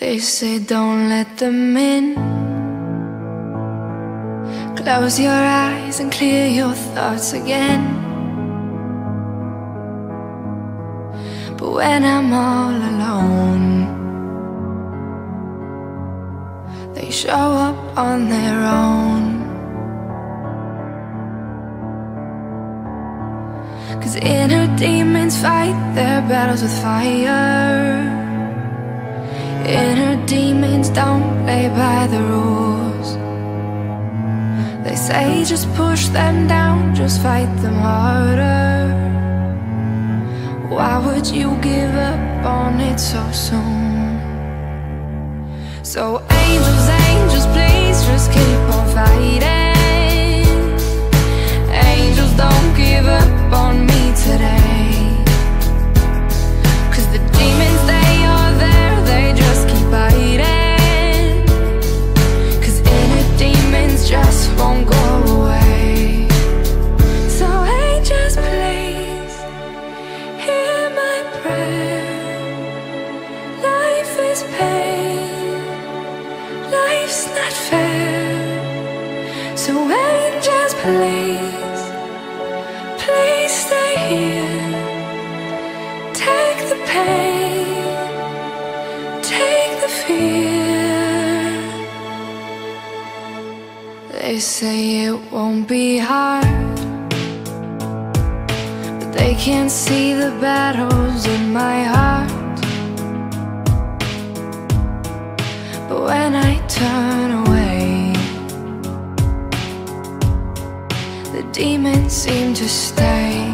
They say don't let them in. Close your eyes and clear your thoughts again. But when I'm all alone, they show up on their own. Cause inner demons fight their battles with fire. Inner demons don't play by the rules. They say just push them down, just fight them harder. Why would you give up on it so soon? So, angels, angels, please just keep on fighting. Angels, don't life's not fair. So, angels, please, please stay here. Take the pain, take the fear. They say it won't be hard, but they can't see the battles in my heart. But when I turn demons seem to stay.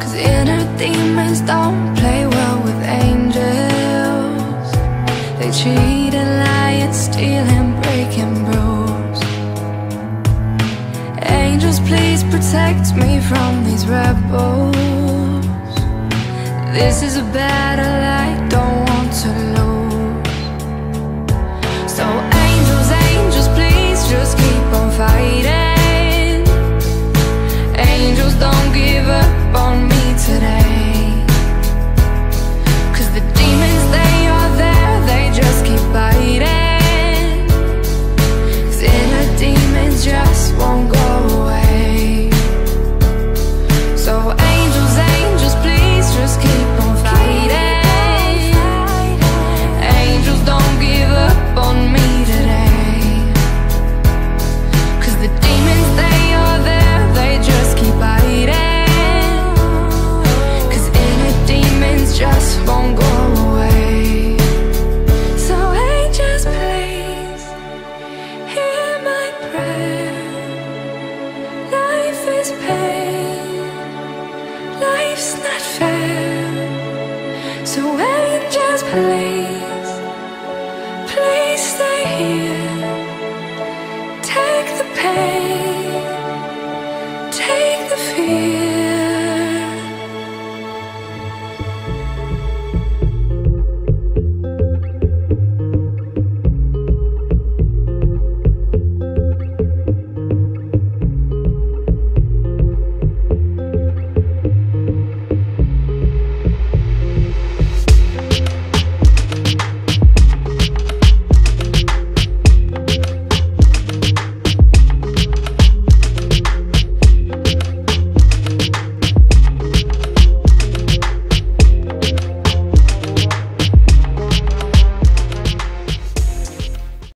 Cause inner demons don't play well with angels. They cheat and lie and steal and break and bruise. Angels, please protect me from these rebels. This is a battle I don't here. Take the pain.